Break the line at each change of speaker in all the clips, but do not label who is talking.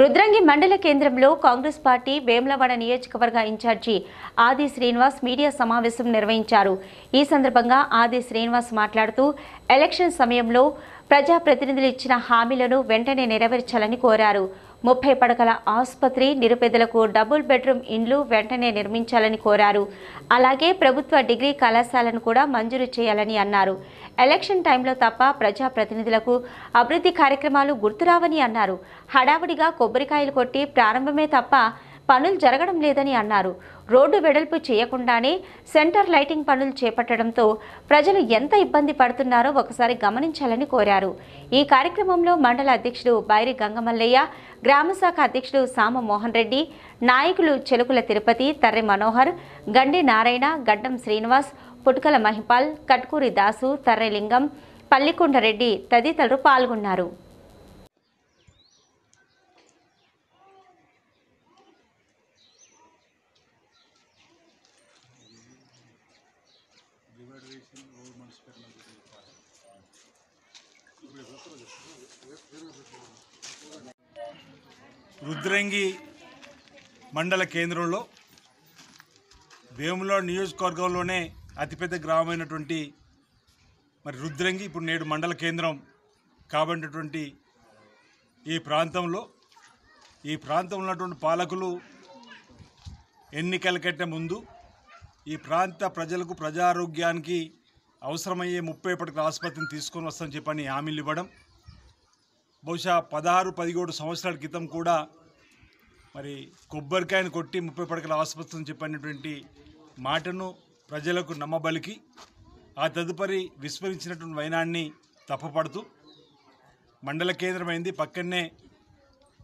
రుద్రంగి మండల కేంద్రంలో కాంగ్రెస్ పార్టీ వేములవాడ నియోజకవర్గ ఇన్ఛార్జి ఆది శ్రీనివాస్ మీడియా సమావేశం నిర్వహించారు. ఈ సందర్భంగా ఆది శ్రీనివాస్ మాట్లాడుతూ ఎలక్షన్ సమయంలో ప్రజాప్రతినిధులు ఇచ్చిన హామీలను వెంటనే నెరవేర్చాలని కోరారు. ముప్పై పడకల ఆసుపత్రి నిరుపేదలకు డబుల్ బెడ్రూమ్ ఇండ్లు వెంటనే నిర్మించాలని కోరారు. అలాగే ప్రభుత్వ డిగ్రీ కళాశాలను కూడా మంజూరు చేయాలని అన్నారు. ఎలక్షన్ టైంలో తప్ప ప్రజాప్రతినిధులకు అభివృద్ధి కార్యక్రమాలు గుర్తురావని అన్నారు. హడావుడిగా కొబ్బరికాయలు కొట్టి ప్రారంభమే తప్ప పనులు జరగడం లేదని అన్నారు. రోడ్డు వెడల్పు చేయకుండానే సెంటర్ లైటింగ్ పనులు చేపట్టడంతో ప్రజలు ఎంత ఇబ్బంది పడుతున్నారో ఒకసారి గమనించాలని కోరారు. ఈ కార్యక్రమంలో మండల అధ్యక్షుడు బైరి గంగమల్లయ్య గ్రామ శాఖ అధ్యక్షుడు సామ మోహన్ రెడ్డి నాయకులు చెలుకుల తిరుపతి తర్రె మనోహర్ గండి నారాయణ గడ్డం శ్రీనివాస్ పుట్కల మహిపాల్ కట్కూరి దాసు తర్రెలింగం పల్లికొండ రెడ్డి తదితరులు పాల్గొన్నారు.
రుద్రంగి మండల కేంద్రంలో వేములో నియోజకవర్గంలోనే అతిపెద్ద గ్రామమైనటువంటి మరి రుద్రంగి ఇప్పుడు నేడు మండల కేంద్రం కాబడినటువంటి ఈ ప్రాంతంలో ఈ ప్రాంతంలో ఉన్నటువంటి పాలకులు ఎన్నికల కంటే ముందు ఈ ప్రాంత ప్రజలకు ప్రజారోగ్యానికి అవసరమయ్యే ముప్పై పడకల ఆసుపత్రిని తీసుకొని వస్తామని చెప్పని హామీలు ఇవ్వడం బహుశా పదహారు పదిహేడు సంవత్సరాల క్రితం కూడా మరి కొబ్బరికాయను కొట్టి ముప్పై పడకల ఆసుపత్రిని చెప్పినటువంటి మాటను ప్రజలకు నమ్మబలికి ఆ తదుపరి విస్మరించినటువంటి వైనాన్ని తప్పపడుతూ మండల కేంద్రమైంది. పక్కనే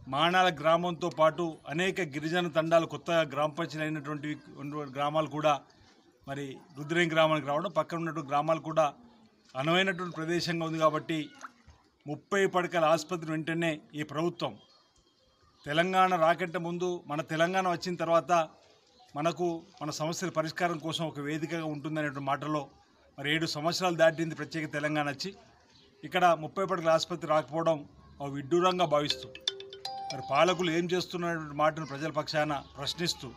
మానాల గ్రామంతో పాటు అనేక గిరిజన తండాలు కొత్తగా గ్రామ పంచాయతీ అయినటువంటి గ్రామాలు కూడా మరి రుద్రేం గ్రామానికి రావడం పక్కన ఉన్నటువంటి గ్రామాలు కూడా అనువైనటువంటి ప్రదేశంగా ఉంది కాబట్టి ముప్పై పడకల ఆసుపత్రి వెంటనే ఈ ప్రభుత్వం తెలంగాణ రాకంటే ముందు మన తెలంగాణ వచ్చిన తర్వాత మనకు మన సమస్యల పరిష్కారం కోసం ఒక వేదికగా ఉంటుందనేటువంటి మాటలో మరి ఏడు సంవత్సరాలు దాటింది ప్రత్యేక తెలంగాణ వచ్చి. ఇక్కడ ముప్పై పడకల ఆసుపత్రి రాకపోవడం ఒక విడ్డూరంగా భావిస్తుంది మరి పాలకులు ఏం చేస్తున్నటువంటి మాటను ప్రజల పక్షాన ప్రశ్నిస్తూ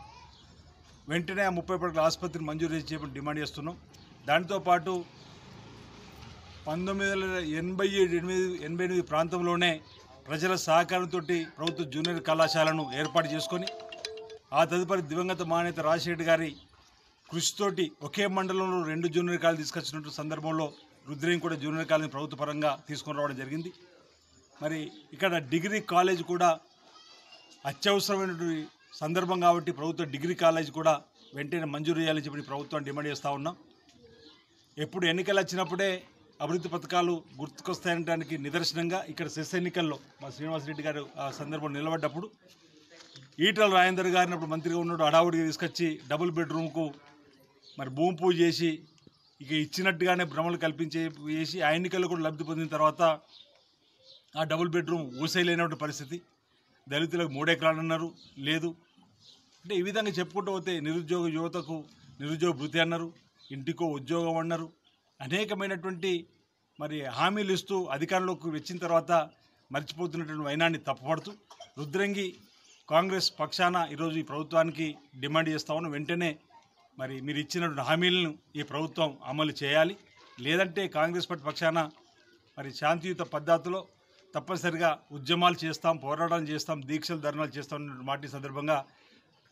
వెంటనే ఆ ముప్పై పడకల ఆసుపత్రిని మంజూరు చేసి డిమాండ్ చేస్తున్నాం. దానితో పాటు పంతొమ్మిది వందల ఎనభై ఏడు ఎనిమిది ఎనభై ఎనిమిది ప్రాంతంలోనే ప్రజల సహకారంతో ప్రభుత్వ జూనియర్ కళాశాలను ఏర్పాటు చేసుకొని ఆ తదుపరి దివంగత మానేత రాజశేఖర్ గారి కృషితోటి ఒకే మండలంలో రెండు జూనియర్ కాలేజీ తీసుకొచ్చినటువంటి సందర్భంలో రుద్రేం కూడా జూనియర్ కాలేజీ ప్రభుత్వ పరంగా తీసుకుని రావడం జరిగింది. మరి ఇక్కడ డిగ్రీ కాలేజ్ కూడా అత్యవసరమైనటువంటి సందర్భం కాబట్టి ప్రభుత్వ డిగ్రీ కాలేజ్ కూడా వెంటనే మంజూరు చేయాలని చెప్పి ప్రభుత్వం డిమాండ్ చేస్తూ ఉన్నాం. ఎప్పుడు ఎన్నికలు వచ్చినప్పుడే అభివృద్ధి పథకాలు గుర్తుకొస్తాయనడానికి నిదర్శనంగా ఇక్కడ సెస్ ఎన్నికల్లో మా శ్రీనివాసరెడ్డి గారు ఆ సందర్భం నిలబడ్డప్పుడు ఈటల రాజేందర్ గారిని అప్పుడు మంత్రిగా ఉన్నాడు అడావుడికి తీసుకొచ్చి డబుల్ బెడ్రూమ్కు మరి భూమి పూజ చేసి ఇక ఇచ్చినట్టుగానే భ్రమలు కల్పించే చేసి ఆ ఎన్నికల్లో కూడా లబ్ధి పొందిన తర్వాత ఆ డబుల్ బెడ్రూమ్ ఊసేయలేనటువంటి పరిస్థితి. దళితులకు మూడెకరాలు అన్నారు లేదు. అంటే ఈ విధంగా చెప్పుకుంటూ పోతే నిరుద్యోగ యువతకు నిరుద్యోగ భృతి అన్నారు ఇంటికో ఉద్యోగం అన్నారు. అనేకమైనటువంటి మరి హామీలు ఇస్తూ అధికారంలోకి వచ్చిన తర్వాత మర్చిపోతున్నటువంటి వైనాన్ని తప్పపడుతూ రుద్రంగి కాంగ్రెస్ పక్షాన ఈరోజు ఈ ప్రభుత్వానికి డిమాండ్ చేస్తా ఉన్నాం. వెంటనే మరి మీరు ఇచ్చినటువంటి హామీలను ఈ ప్రభుత్వం అమలు చేయాలి. లేదంటే కాంగ్రెస్ పార్టీ పక్షాన మరి శాంతియుత పద్ధతిలో తప్పనిసరిగా ఉద్యమాలు చేస్తాం పోరాటాలు చేస్తాం దీక్షలు ధర్నాలు చేస్తాం మాట సందర్భంగా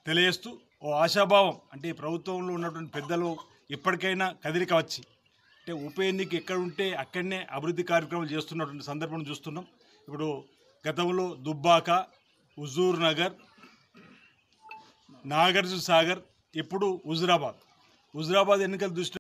తెలియజేస్తూ ఓ ఆశాభావం అంటే ప్రభుత్వంలో ఉన్నటువంటి పెద్దలు ఇప్పటికైనా కదిలిక వచ్చి అంటే ఉప ఎన్నిక ఎక్కడ ఉంటే అక్కడనే అభివృద్ధి కార్యక్రమాలు చేస్తున్నటువంటి సందర్భం చూస్తున్నాం. ఇప్పుడు గతంలో దుబ్బాక హుజూర్ నగర్ నాగార్జున సాగర్ ఇప్పుడు హుజురాబాద్. హుజురాబాద్ ఎన్నికల దృష్టి